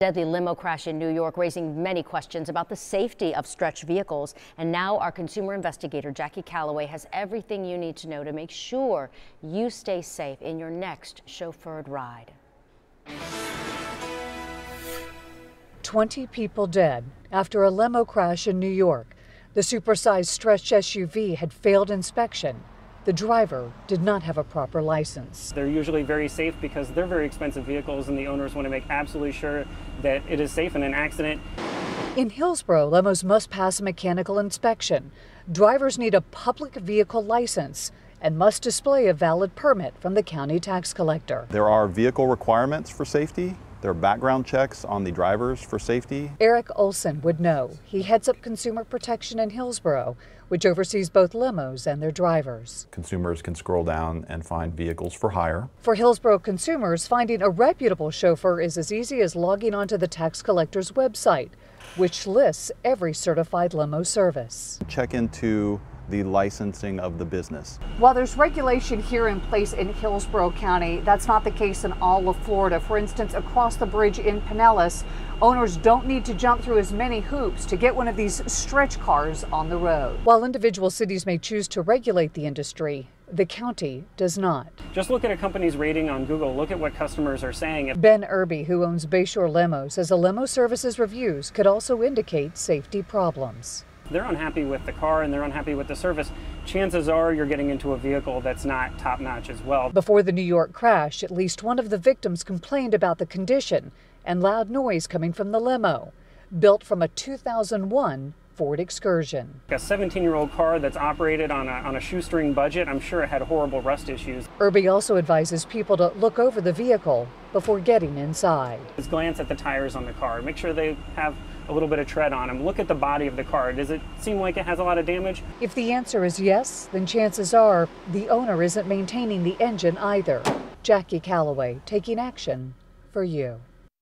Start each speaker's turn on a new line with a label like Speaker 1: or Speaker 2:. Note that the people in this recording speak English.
Speaker 1: Deadly limo crash in New York raising many questions about the safety of stretch vehicles. And now our consumer investigator Jackie Callaway has everything you need to know to make sure you stay safe in your next chauffeured ride.
Speaker 2: 20 people dead after a limo crash in New York. The supersized stretch SUV had failed inspection the driver did not have a proper license.
Speaker 3: They're usually very safe because they're very expensive vehicles and the owners want to make absolutely sure that it is safe in an accident.
Speaker 2: In Hillsborough, limos must pass a mechanical inspection. Drivers need a public vehicle license and must display a valid permit from the county tax collector.
Speaker 4: There are vehicle requirements for safety there are background checks on the drivers for safety.
Speaker 2: Eric Olson would know. He heads up consumer protection in Hillsborough, which oversees both limos and their drivers.
Speaker 4: Consumers can scroll down and find vehicles for hire.
Speaker 2: For Hillsborough consumers, finding a reputable chauffeur is as easy as logging onto the tax collector's website, which lists every certified limo service.
Speaker 4: Check into the licensing of the business.
Speaker 2: While there's regulation here in place in Hillsborough County, that's not the case in all of Florida. For instance, across the bridge in Pinellas, owners don't need to jump through as many hoops to get one of these stretch cars on the road. While individual cities may choose to regulate the industry, the county does not.
Speaker 3: Just look at a company's rating on Google. Look at what customers are saying.
Speaker 2: Ben Irby, who owns Bayshore Limo, says a limo services reviews could also indicate safety problems
Speaker 3: they're unhappy with the car and they're unhappy with the service, chances are you're getting into a vehicle that's not top notch as well.
Speaker 2: Before the New York crash, at least one of the victims complained about the condition and loud noise coming from the limo, built from a 2001 Ford Excursion.
Speaker 3: A 17 year old car that's operated on a, on a shoestring budget, I'm sure it had horrible rust issues.
Speaker 2: Irby also advises people to look over the vehicle before getting inside.
Speaker 3: Just glance at the tires on the car, make sure they have a little bit of tread on them. Look at the body of the car. Does it seem like it has a lot of damage?
Speaker 2: If the answer is yes, then chances are the owner isn't maintaining the engine either. Jackie Callaway taking action for you.